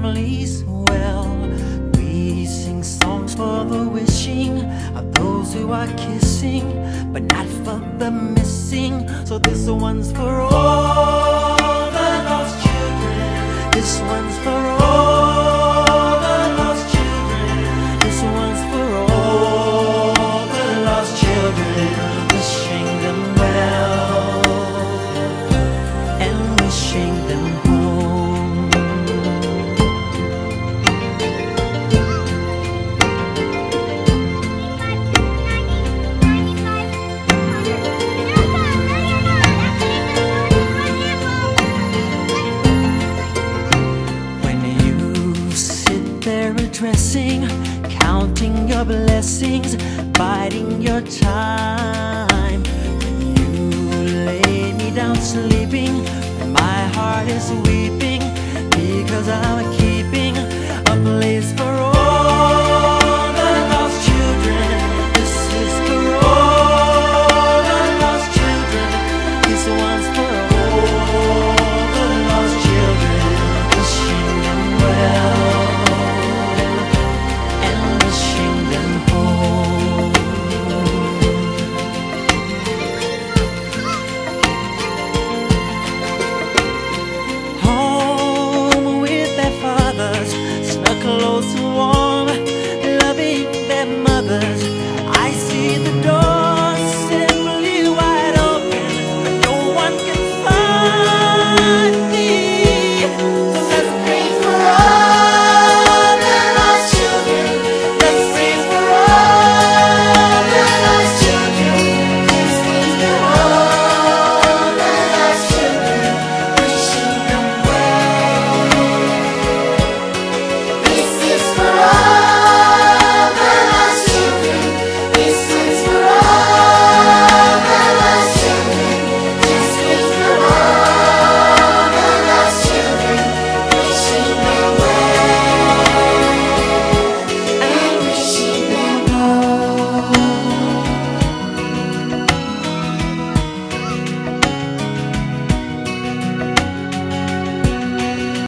families well. We sing songs for the wishing of those who are kissing, but not for the missing. So this one's for all the lost children. This one's for all addressing, counting your blessings, biding your time. When you lay me down sleeping, my heart is weeping because I'm keeping a place